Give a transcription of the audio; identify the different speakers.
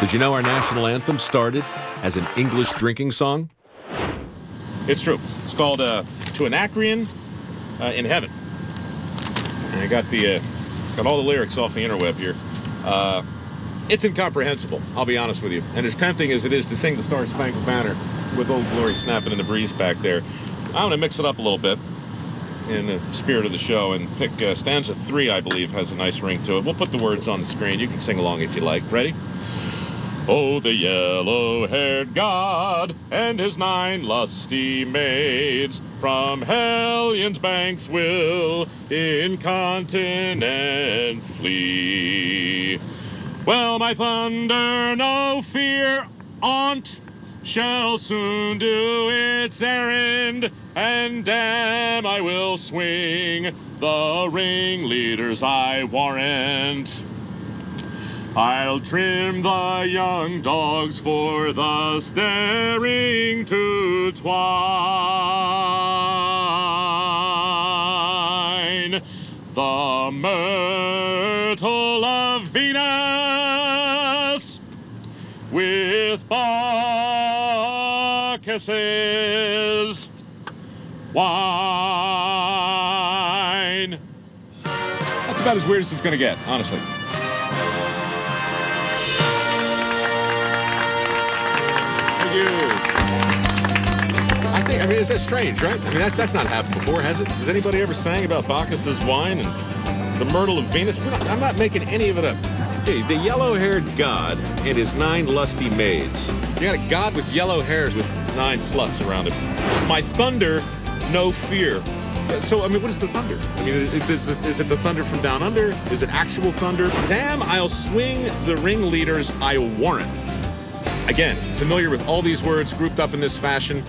Speaker 1: Did you know our national anthem started as an English drinking song?
Speaker 2: It's true. It's called uh, "To Anacreon uh, in Heaven," and I got the uh, got all the lyrics off the interweb here. Uh, it's incomprehensible. I'll be honest with you. And as tempting as it is to sing the Star Spangled Banner with Old Glory snapping in the breeze back there, I'm going to mix it up a little bit in the spirit of the show and pick uh, stanza three. I believe has a nice ring to it. We'll put the words on the screen. You can sing along if you like. Ready? Oh, the yellow haired god and his nine lusty maids from Helicon's banks will incontinent flee. Well, my thunder, no fear, aunt, shall soon do its errand, and damn, I will swing the ringleaders, I warrant. I'll trim the young dogs for the staring to twine. The myrtle of Venus with Bacchus's wine. That's about as weird as it's going to get, honestly. Think, I mean, is that strange, right? I mean, that, that's not happened before, has it? Has anybody ever sang about Bacchus's wine and the myrtle of Venus? Not, I'm not making any of it up.
Speaker 1: Hey, the yellow-haired god and his nine lusty maids.
Speaker 2: You got a god with yellow hairs with nine sluts around him. My thunder, no fear. So, I mean, what is the thunder? I mean, is, it the thunder from down under? Is it actual thunder? Damn, I'll swing the ringleaders, I warrant. Again, familiar with all these words grouped up in this fashion,